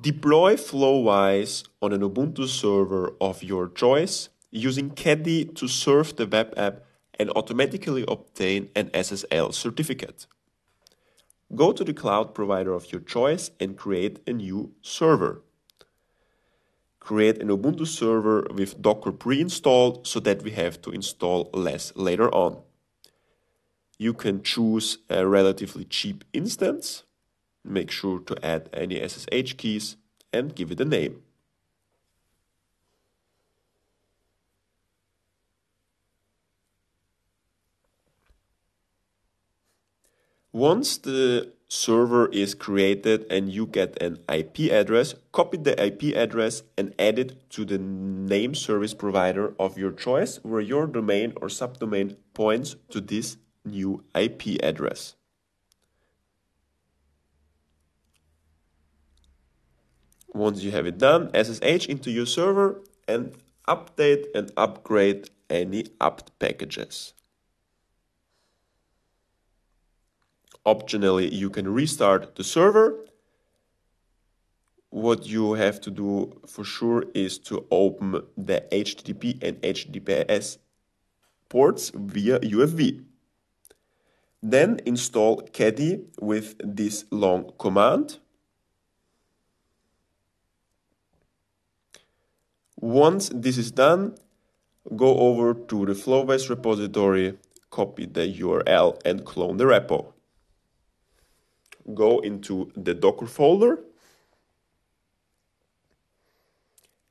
Deploy Flowise on an Ubuntu server of your choice using Caddy to serve the web app and automatically obtain an SSL certificate. Go to the cloud provider of your choice and create a new server. Create an Ubuntu server with Docker pre-installed so that we have to install less later on. You can choose a relatively cheap instance. Make sure to add any SSH keys and give it a name. Once the server is created and you get an IP address, copy the IP address and add it to the name service provider of your choice where your domain or subdomain points to this new IP address. Once you have it done, SSH into your server and update and upgrade any apt packages. Optionally, you can restart the server. What you have to do for sure is to open the HTTP and HTTPS ports via UFW. Then install Caddy with this long command. Once this is done, go over to the Flowbase repository, copy the URL and clone the repo go into the Docker folder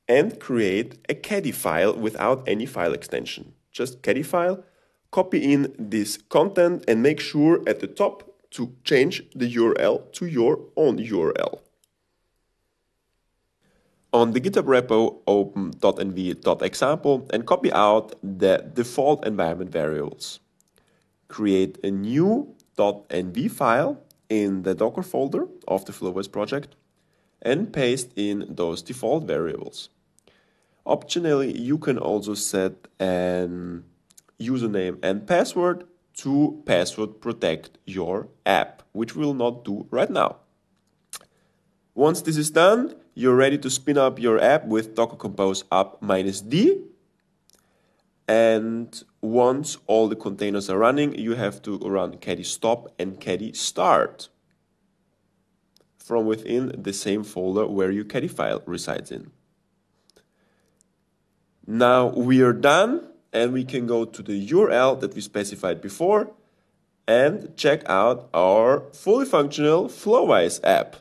and create a caddy file without any file extension. Just caddy file, copy in this content and make sure at the top to change the URL to your own URL. On the GitHub repo, open .env.example and copy out the default environment variables. Create a new .env file in the Docker folder of the Flowise project and paste in those default variables. Optionally, you can also set an username and password to password protect your app, which we'll not do right now. Once this is done, you're ready to spin up your app with Docker Compose up minus D and once all the containers are running, you have to run caddy stop and caddy start from within the same folder where your caddy file resides in. Now we are done and we can go to the URL that we specified before and check out our fully functional Flowise app.